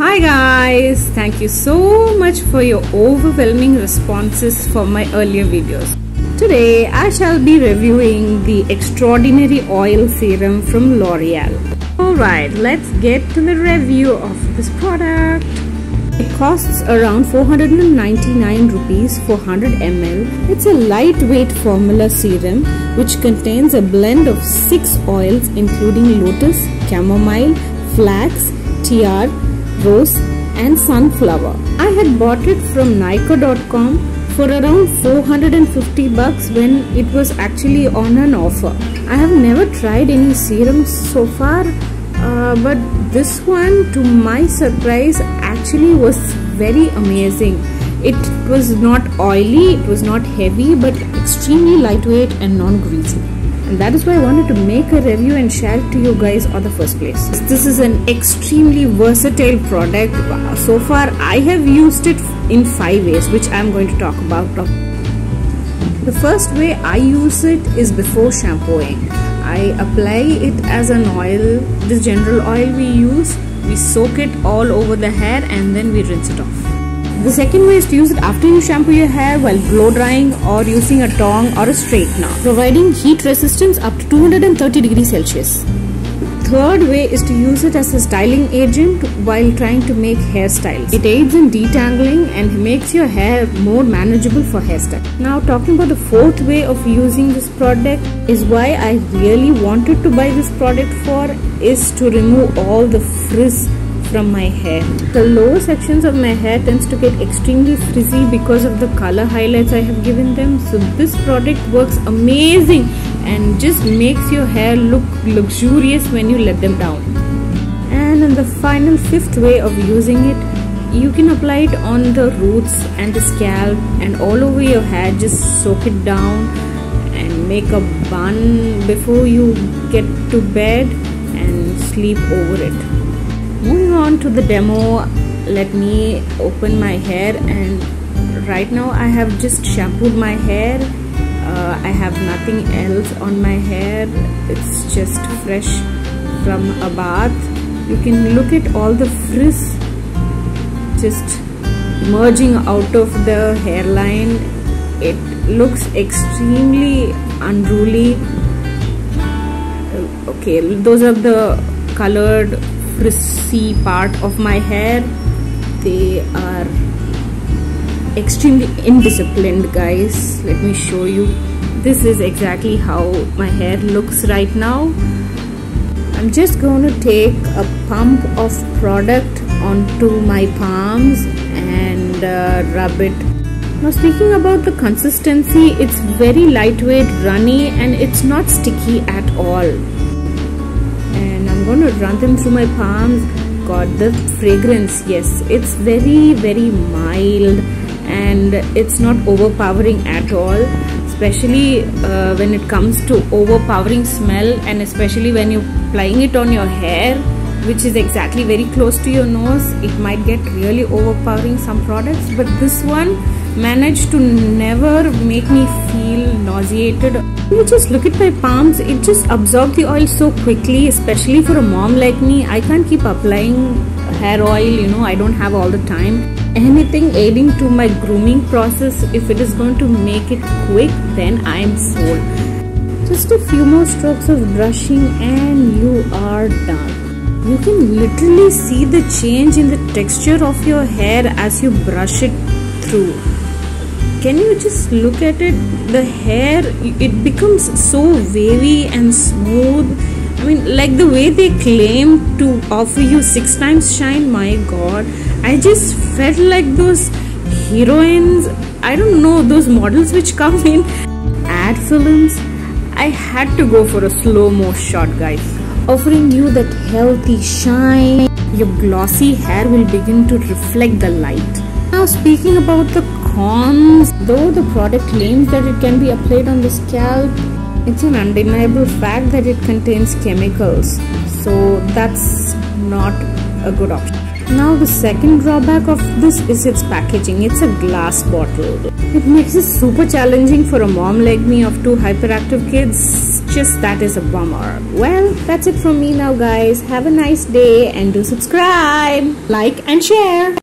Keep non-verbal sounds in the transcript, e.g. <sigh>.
Hi guys, thank you so much for your overwhelming responses for my earlier videos. Today I shall be reviewing the Extraordinary Oil Serum from L'Oreal. Alright, let's get to the review of this product. It costs around 499 rupees for 100 ml. It's a lightweight formula serum which contains a blend of 6 oils including lotus, chamomile, flax, tiare, rose and sunflower. I had bought it from Nykaa.com for around 450 bucks when it was actually on an offer. I have never tried any serums so far uh, but this one to my surprise actually was very amazing it was not oily it was not heavy but extremely lightweight and non-greasy and that is why I wanted to make a review and share it to you guys on the first place. This is an extremely versatile product. So far I have used it in five ways which I am going to talk about. The first way I use it is before shampooing. I apply it as an oil, this general oil we use. We soak it all over the hair and then we rinse it off. The second way is to use it after you shampoo your hair while blow drying or using a tong or a straightener, providing heat resistance up to 230 degrees Celsius. Third way is to use it as a styling agent while trying to make hairstyles. It aids in detangling and makes your hair more manageable for hairstyle. Now talking about the fourth way of using this product is why I really wanted to buy this product for is to remove all the frizz from my hair. The lower sections of my hair tends to get extremely frizzy because of the color highlights I have given them. So this product works amazing and just makes your hair look luxurious when you let them down. And in the final fifth way of using it, you can apply it on the roots and the scalp and all over your hair. Just soak it down and make a bun before you get to bed and sleep over it moving on to the demo let me open my hair and right now I have just shampooed my hair. Uh, I have nothing else on my hair. It's just fresh from a bath. You can look at all the frizz just merging out of the hairline. It looks extremely unruly. Okay those are the colored frizzy part of my hair. They are extremely indisciplined guys. Let me show you. This is exactly how my hair looks right now. I'm just going to take a pump of product onto my palms and uh, rub it. Now speaking about the consistency it's very lightweight runny and it's not sticky at all I'm going to run them through my palms. Got the fragrance yes. It's very very mild and it's not overpowering at all. Especially uh, when it comes to overpowering smell and especially when you're applying it on your hair which is exactly very close to your nose it might get really overpowering some products. But this one managed to never make me feel nauseated. You just look at my palms. It just absorbs the oil so quickly especially for a mom like me. I can't keep applying hair oil you know i don't have all the time. Anything aiding to my grooming process if it is going to make it quick then i am sold. Just a few more strokes of brushing and you are done. You can literally see the change in the texture of your hair as you brush it through can you just look at it? The hair it becomes so wavy and smooth. I mean like the way they claim to offer you six times shine my god. I just felt like those heroines I don't know those models which come <laughs> in ad films. I had to go for a slow-mo shot guys offering you that healthy shine. Your glossy hair will begin to reflect the light. Now speaking about the cons though the product claims that it can be applied on the scalp it's an undeniable fact that it contains chemicals so that's not a good option Now the second drawback of this is its packaging. It's a glass bottle. It makes it super challenging for a mom like me of two hyperactive kids. Just that is a bummer. Well, that's it from me now guys. Have a nice day and do subscribe, like and share.